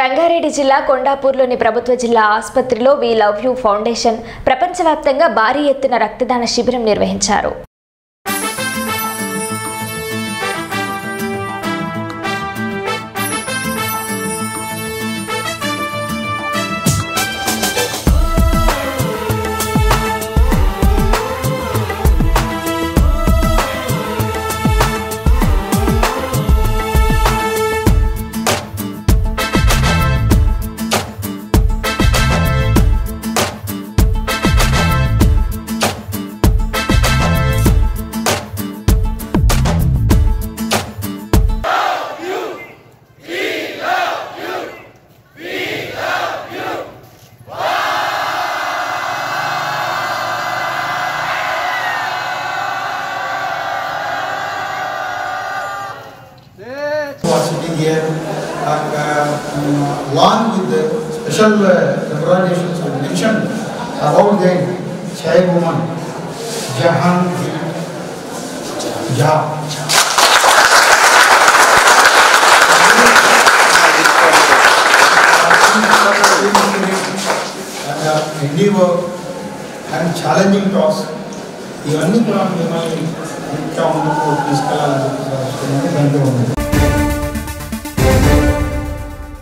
రంగారెడ్డి జిల్లా కొండాపూర్లోని ప్రభుత్వ జిల్లా ఆసుపత్రిలో వి లవ్ యూ ఫౌండేషన్ ప్రపంచవ్యాప్తంగా భారీ ఎత్తున రక్తదాన శిబిరం నిర్వహించారు. was sitting here and uh, um, along with the special uh, congratulations we mentioned about the child woman Jahan Jah. And uh, endeavor and challenging task ఇవన్నీ కూడా మిమ్మల్ని ఇంకా ముందుకు తీసుకెళ్ళాలని చెప్పి దాంట్లో ఉంది